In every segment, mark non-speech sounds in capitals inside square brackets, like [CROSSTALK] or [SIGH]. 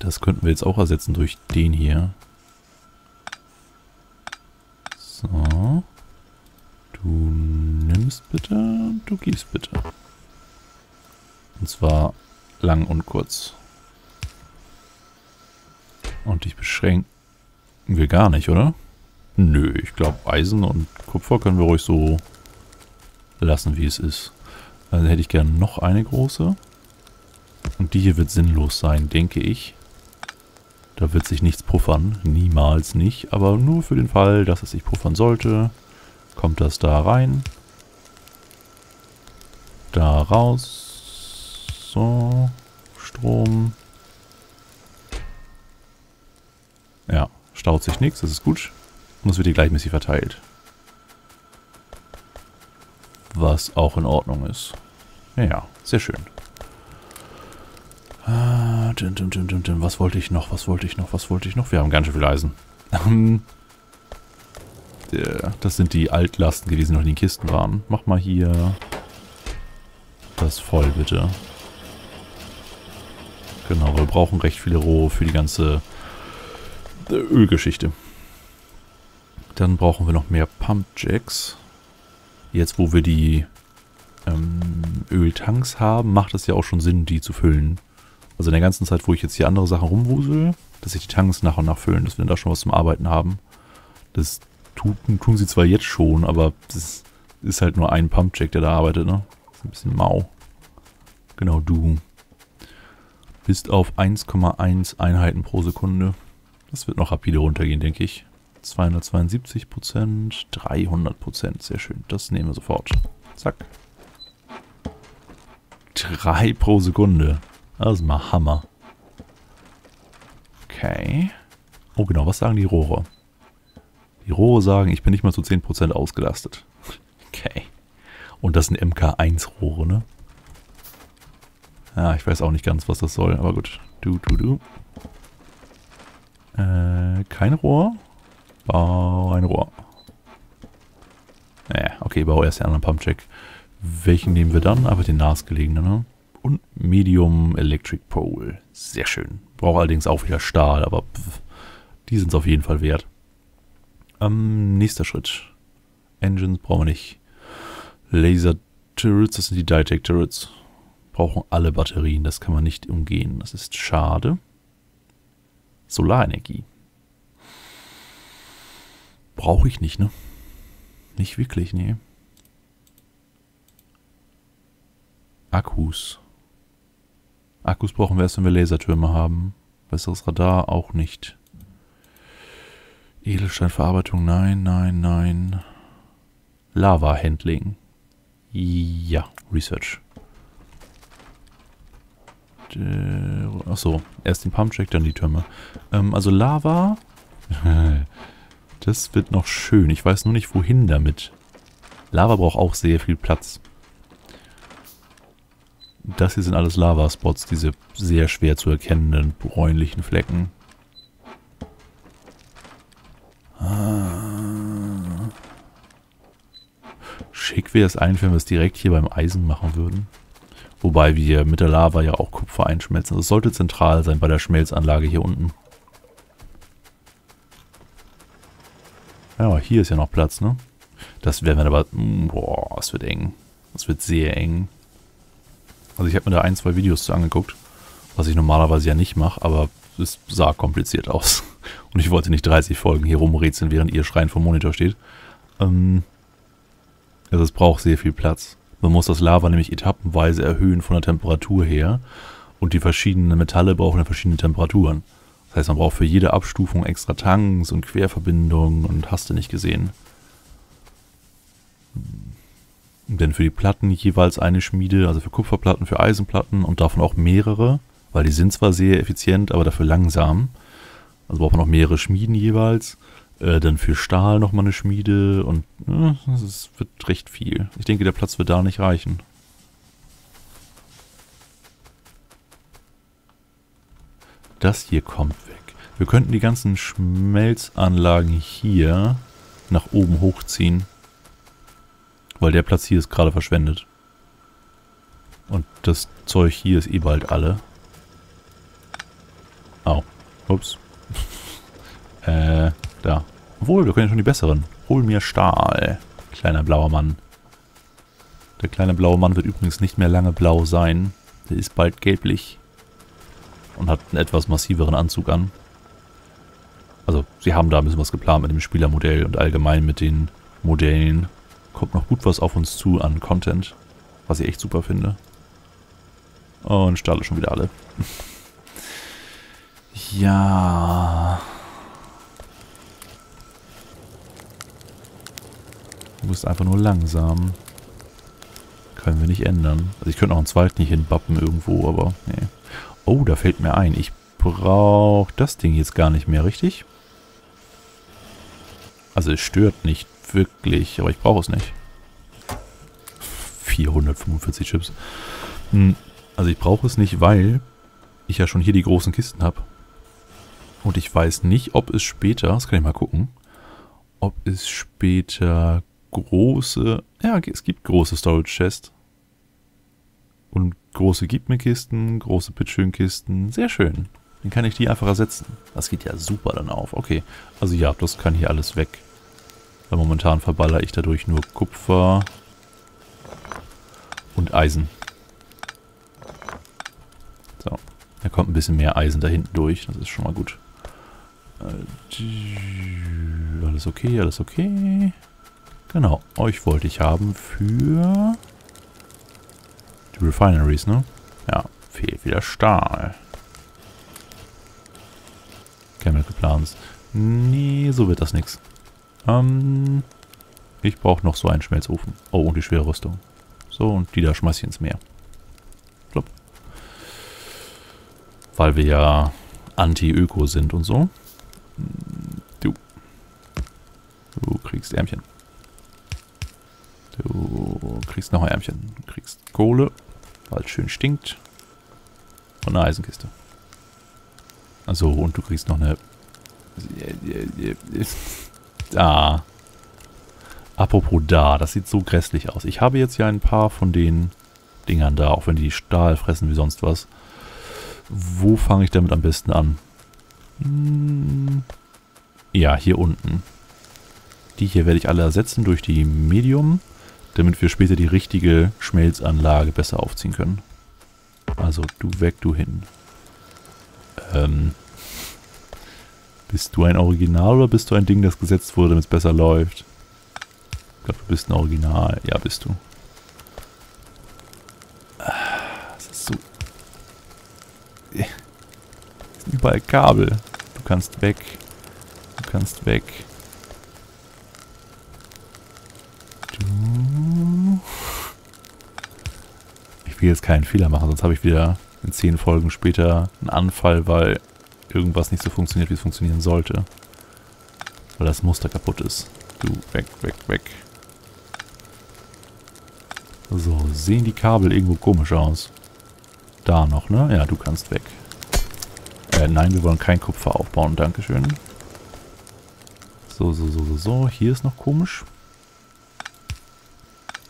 Das könnten wir jetzt auch ersetzen durch den hier. So. Du nimmst bitte, du gibst bitte. Und zwar lang und kurz. Und dich beschränken wir gar nicht, oder? Nö, ich glaube Eisen und Kupfer können wir ruhig so lassen, wie es ist. Also hätte ich gerne noch eine große. Und die hier wird sinnlos sein, denke ich. Da wird sich nichts puffern. Niemals nicht. Aber nur für den Fall, dass es sich puffern sollte, kommt das da rein. Da raus. So. Strom. Ja, staut sich nichts, das ist gut. Und es wird hier gleichmäßig verteilt. Was auch in Ordnung ist. Ja, sehr schön. Was wollte ich noch? Was wollte ich noch? Was wollte ich noch? Wir haben ganz schön viel Eisen. [LAUGHS] Das sind die Altlasten gewesen, die noch in den Kisten waren. Mach mal hier das voll, bitte. Genau, wir brauchen recht viele Roh für die ganze Ölgeschichte. Dann brauchen wir noch mehr Pumpjacks. Jetzt, wo wir die ähm, Öltanks haben, macht es ja auch schon Sinn, die zu füllen. Also in der ganzen Zeit, wo ich jetzt hier andere Sachen rumwusel, dass sich die Tanks nach und nach füllen, dass wir da schon was zum Arbeiten haben. Das tun, tun sie zwar jetzt schon, aber das ist halt nur ein Pumpjack, der da arbeitet, ne? Ist ein bisschen mau. Genau, du bist auf 1,1 Einheiten pro Sekunde. Das wird noch rapide runtergehen, denke ich. 272 Prozent, 300 Prozent, sehr schön. Das nehmen wir sofort. Zack. 3 pro Sekunde. Das ist mal Hammer. Okay. Oh genau, was sagen die Rohre? Die Rohre sagen, ich bin nicht mal zu 10% ausgelastet. [LAUGHS] Okay. Und das sind MK1-Rohre, ne? Ja, ich weiß auch nicht ganz, was das soll, aber gut. Du, du, du. Äh, kein Rohr. Bau ein Rohr. Naja, okay, bau erst den anderen Pumpcheck. Welchen nehmen wir dann? Aber den nahegelegenen, ne? Und Medium Electric Pole. Sehr schön. Brauche allerdings auch wieder Stahl, aber pff, die sind es auf jeden Fall wert. Ähm, nächster Schritt. Engines brauchen wir nicht. Laser Turrets, das sind die Ditec Turrets. Brauchen alle Batterien, das kann man nicht umgehen. Das ist schade. Solarenergie. Brauche ich nicht, ne? Nicht wirklich, nee. Akkus. Akkus brauchen wir erst, wenn wir Lasertürme haben. Besseres Radar auch nicht. Edelsteinverarbeitung, nein, nein, nein. Lava-Handling. Ja, Research. Achso, erst den Pumpcheck, dann die Türme. Ähm, also Lava. [LAUGHS] das wird noch schön. Ich weiß nur nicht, wohin damit. Lava braucht auch sehr viel Platz. Das hier sind alles Lava-Spots, diese sehr schwer zu erkennenden bräunlichen Flecken. Ah. Schick wäre es eigentlich, wenn wir es direkt hier beim Eisen machen würden. Wobei wir mit der Lava ja auch Kupfer einschmelzen. Das sollte zentral sein bei der Schmelzanlage hier unten. Ja, hier ist ja noch Platz, ne? Das werden wir aber... Boah, das wird eng. Das wird sehr eng. Also ich habe mir da ein, zwei Videos zu angeguckt, was ich normalerweise ja nicht mache, aber es sah kompliziert aus. [LAUGHS] Und ich wollte nicht 30 Folgen hier rumrätseln, während ihr Schreien vom Monitor steht. Ähm, also es braucht sehr viel Platz. Man muss das Lava nämlich etappenweise erhöhen von der Temperatur her. Und die verschiedenen Metalle brauchen verschiedene Temperaturen. Das heißt, man braucht für jede Abstufung extra Tanks und Querverbindungen und hast du nicht gesehen. Denn für die Platten jeweils eine Schmiede, also für Kupferplatten, für Eisenplatten und davon auch mehrere, weil die sind zwar sehr effizient, aber dafür langsam. Also braucht man auch mehrere Schmieden jeweils. Äh, dann für Stahl nochmal eine Schmiede und äh, es wird recht viel. Ich denke, der Platz wird da nicht reichen. Das hier kommt weg. Wir könnten die ganzen Schmelzanlagen hier nach oben hochziehen. Weil der Platz hier ist gerade verschwendet. Und das Zeug hier ist eh bald alle. Ups. [LAUGHS] äh, da. Obwohl, wir können ja schon die besseren. Hol mir Stahl. Kleiner blauer Mann. Der kleine blaue Mann wird übrigens nicht mehr lange blau sein. Der ist bald gelblich. Und hat einen etwas massiveren Anzug an. Also, sie haben da ein bisschen was geplant mit dem Spielermodell und allgemein mit den Modellen. Kommt noch gut was auf uns zu an Content. Was ich echt super finde. Und ist schon wieder alle. [LAUGHS] ja... Du bist einfach nur langsam. Können wir nicht ändern. Also ich könnte auch einen zweiten nicht hinbappen irgendwo, aber nee. Oh, da fällt mir ein. Ich brauche das Ding jetzt gar nicht mehr, richtig? Also es stört nicht wirklich, aber ich brauche es nicht. 445 Chips. Hm, also ich brauche es nicht, weil ich ja schon hier die großen Kisten habe. Und ich weiß nicht, ob es später, das kann ich mal gucken, ob es später große, ja, es gibt große Storage Chests. Und große Gib mir Kisten, große Bitschön Kisten, sehr schön. Dann kann ich die einfach ersetzen. Das geht ja super dann auf. Okay, also ja, das kann hier alles weg. Weil momentan verballer ich dadurch nur Kupfer und Eisen. So, da kommt ein bisschen mehr Eisen da hinten durch. Das ist schon mal gut. Äh, alles okay, alles okay. Genau, euch wollte ich haben für die Refineries, ne? Ja, fehlt wieder Stahl. Chemical Plants. Nee, so wird das nichts. Ähm, ich brauche noch so einen Schmelzofen. Oh, und die schwere Rüstung. So, und die da schmeiß ich ins Meer. Flop. Weil wir ja anti-öko sind und so. Du. Du kriegst Ärmchen. Du kriegst noch ein Ärmchen. Du kriegst Kohle, weil es schön stinkt. Und eine Eisenkiste. Also und du kriegst noch eine... Da. Apropos da, das sieht so grässlich aus. Ich habe jetzt ja ein paar von den Dingern da, auch wenn die Stahl fressen wie sonst was. Wo fange ich damit am besten an? Hm, ja, hier unten. Die hier werde ich alle ersetzen durch die Medium damit wir später die richtige Schmelzanlage besser aufziehen können. Also du weg, du hin. Ähm, bist du ein Original oder bist du ein Ding, das gesetzt wurde, damit es besser läuft? Ich glaube, du bist ein Original. Ja, bist du. Das ist so... Es sind überall Kabel. Du kannst weg. Du kannst weg. Ich will jetzt keinen Fehler machen, sonst habe ich wieder in zehn Folgen später einen Anfall, weil irgendwas nicht so funktioniert, wie es funktionieren sollte. Weil das Muster kaputt ist. Du, weg, weg, weg. So, sehen die Kabel irgendwo komisch aus? Da noch, ne? Ja, du kannst weg. Äh, nein, wir wollen kein Kupfer aufbauen, dankeschön. So, so, so, so, so. Hier ist noch komisch.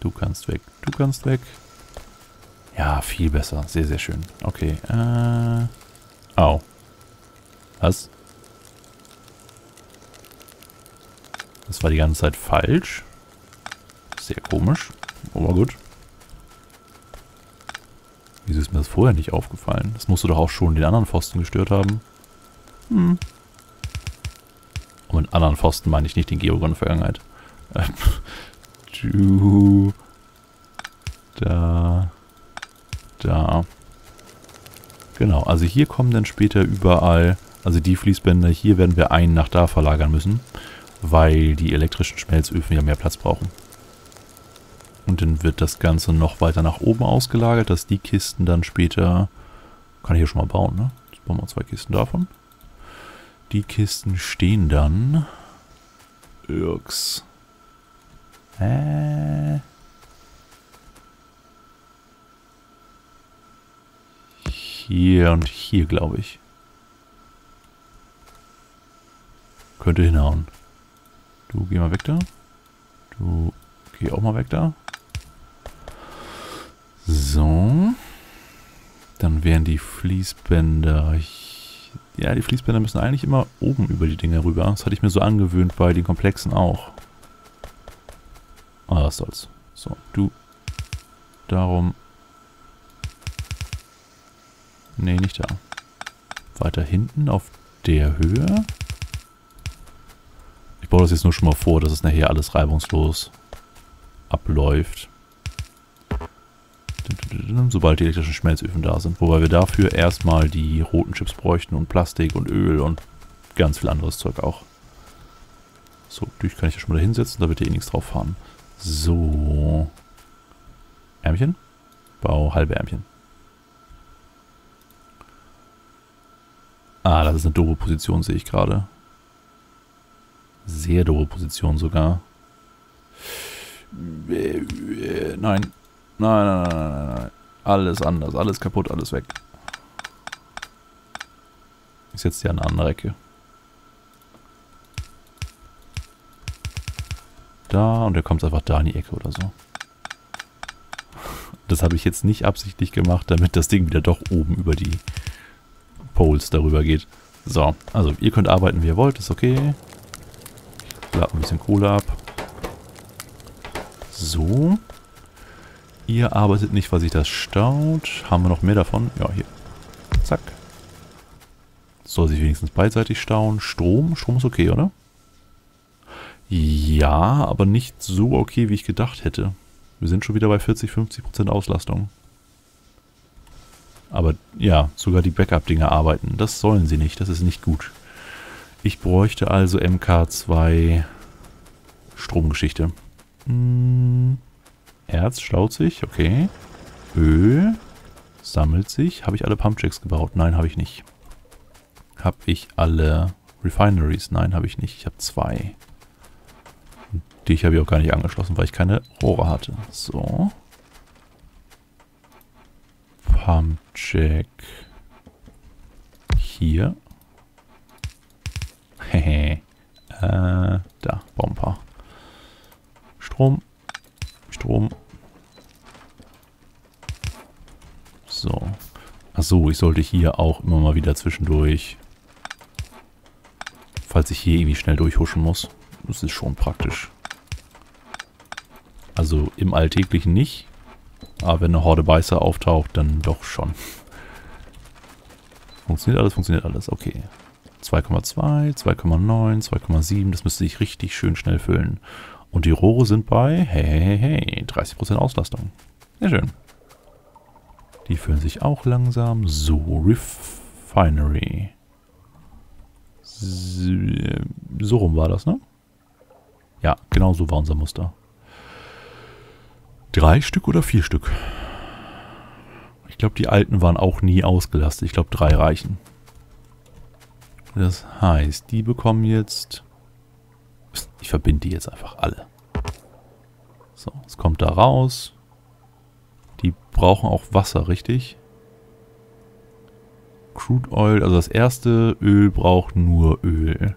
Du kannst weg, du kannst weg. Ja, viel besser. Sehr, sehr schön. Okay. Äh. Au. Was? Das war die ganze Zeit falsch. Sehr komisch. Aber gut. Wieso ist mir das vorher nicht aufgefallen? Das musste doch auch schon den anderen Pfosten gestört haben. Hm. Und mit anderen Pfosten meine ich nicht den Georg der Vergangenheit. [LAUGHS] du. Da. Da. Genau, also hier kommen dann später überall, also die Fließbänder, hier werden wir einen nach da verlagern müssen, weil die elektrischen Schmelzöfen ja mehr Platz brauchen. Und dann wird das Ganze noch weiter nach oben ausgelagert, dass die Kisten dann später, kann ich hier schon mal bauen, ne? Jetzt bauen wir zwei Kisten davon. Die Kisten stehen dann, Irks. Äh... Hier und hier, glaube ich. Könnte hinhauen. Du geh mal weg da. Du geh auch mal weg da. So. Dann wären die Fließbänder. Ja, die Fließbänder müssen eigentlich immer oben über die Dinge rüber. Das hatte ich mir so angewöhnt bei den Komplexen auch. Ah, was soll's. So, du. Darum. Nee, nicht da. Weiter hinten auf der Höhe. Ich baue das jetzt nur schon mal vor, dass es nachher alles reibungslos abläuft. Sobald die elektrischen Schmelzöfen da sind. Wobei wir dafür erstmal die roten Chips bräuchten und Plastik und Öl und ganz viel anderes Zeug auch. So, durch kann ich ja schon mal da hinsetzen, da wird hier eh nichts drauf fahren. So. Ärmchen? Bau halbe Ärmchen. Ah, das ist eine doofe Position, sehe ich gerade. Sehr doofe Position sogar. Nein. Nein, nein, nein, nein, nein. Alles anders, alles kaputt, alles weg. Ich setze an eine andere Ecke. Da und der kommt einfach da in die Ecke oder so. Das habe ich jetzt nicht absichtlich gemacht, damit das Ding wieder doch oben über die Poles darüber geht. So, also ihr könnt arbeiten, wie ihr wollt, ist okay. Ich lade ein bisschen Kohle ab. So. Ihr arbeitet nicht, weil sich das staut. Haben wir noch mehr davon? Ja, hier. Zack. Soll sich wenigstens beidseitig stauen. Strom? Strom ist okay, oder? Ja, aber nicht so okay, wie ich gedacht hätte. Wir sind schon wieder bei 40, 50% Auslastung. Aber ja, sogar die Backup-Dinger arbeiten. Das sollen sie nicht, das ist nicht gut. Ich bräuchte also MK2 Stromgeschichte. Hm, Erz schlaut sich, okay. Öl sammelt sich. Habe ich alle Pumpjacks gebaut? Nein, habe ich nicht. Habe ich alle Refineries? Nein, habe ich nicht. Ich habe zwei. Die habe ich auch gar nicht angeschlossen, weil ich keine Rohre hatte. So. Pumpjack. Hier. Hehe. [LAUGHS] äh, da, Bomber. Strom. Strom. So. Achso, ich sollte hier auch immer mal wieder zwischendurch, falls ich hier irgendwie schnell durchhuschen muss. Das ist schon praktisch. Also im Alltäglichen nicht. Aber wenn eine Horde Beißer auftaucht, dann doch schon. [LAUGHS] Funktioniert alles, funktioniert alles. Okay. 2,2, 2,9, 2,7. Das müsste sich richtig schön schnell füllen. Und die Rohre sind bei, hey, hey, hey, 30% Auslastung. Sehr schön. Die füllen sich auch langsam. So, Refinery. So rum war das, ne? Ja, genau so war unser Muster. Drei Stück oder vier Stück? Ich glaube, die alten waren auch nie ausgelastet. Ich glaube, drei reichen. Das heißt, die bekommen jetzt... Ich verbinde die jetzt einfach alle. So, es kommt da raus. Die brauchen auch Wasser, richtig? Crude Oil, also das erste Öl braucht nur Öl.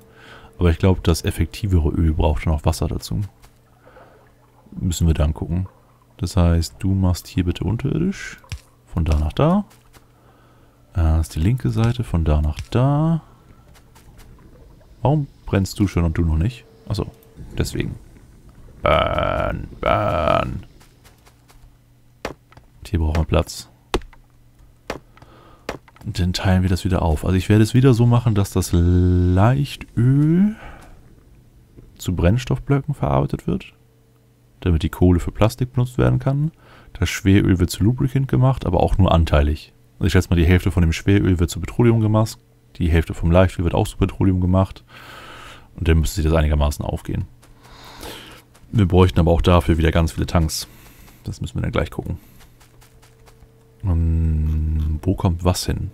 Aber ich glaube, das effektivere Öl braucht noch Wasser dazu. Müssen wir dann gucken. Das heißt, du machst hier bitte unterirdisch. Von da nach da. Das ist die linke Seite, von da nach da. Warum brennst du schon und du noch nicht? Achso, deswegen. Burn, burn. Hier brauchen wir Platz. Und dann teilen wir das wieder auf. Also ich werde es wieder so machen, dass das Leichtöl zu Brennstoffblöcken verarbeitet wird damit die Kohle für Plastik benutzt werden kann. Das Schweröl wird zu Lubricant gemacht, aber auch nur anteilig. Also ich schätze mal, die Hälfte von dem Schweröl wird zu Petroleum gemacht, die Hälfte vom Leichtöl wird auch zu Petroleum gemacht. Und dann müsste sich das einigermaßen aufgehen. Wir bräuchten aber auch dafür wieder ganz viele Tanks. Das müssen wir dann gleich gucken. Um, ähm, wo kommt was hin?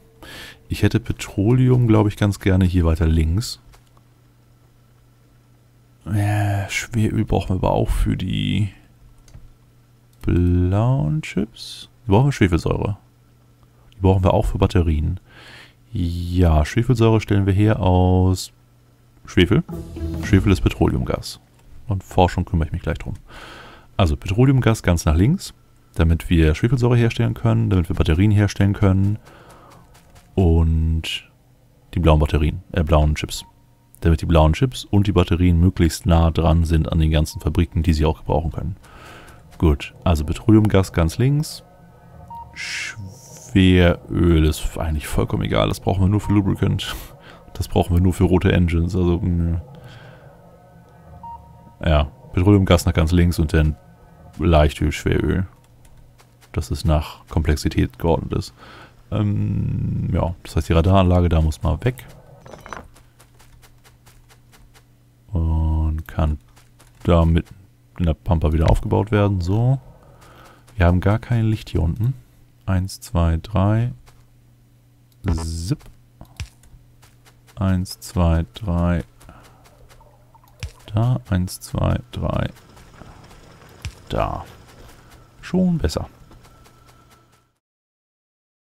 Ich hätte Petroleum, glaube ich, ganz gerne hier weiter links. Ja, Schweröl brauchen wir aber auch für die blauen Chips. Die brauchen wir Schwefelsäure. Die brauchen wir auch für Batterien. Ja, Schwefelsäure stellen wir her aus Schwefel. Schwefel ist Petroleumgas. Und Forschung kümmere ich mich gleich drum. Also Petroleumgas ganz nach links, damit wir Schwefelsäure herstellen können, damit wir Batterien herstellen können. Und Die blauen Batterien, äh, blauen Chips. Damit die blauen Chips und die Batterien möglichst nah dran sind an den ganzen Fabriken, die sie auch gebrauchen können. Gut, also Petroleumgas ganz links. Schweröl ist eigentlich vollkommen egal. Das brauchen wir nur für Lubricant. Das brauchen wir nur für rote Engines. Also, ja, Petroleumgas nach ganz links und dann Leichtöl, Schweröl. Dass es nach Komplexität geordnet ist. Ähm, ja, das heißt, die Radaranlage da muss mal weg. Und kann damit in der Pampa wieder aufgebaut werden. So. Wir haben gar kein Licht hier unten. Eins, zwei, drei. Zip. Eins, zwei, drei. Da. Eins, zwei, drei. Da. Schon besser.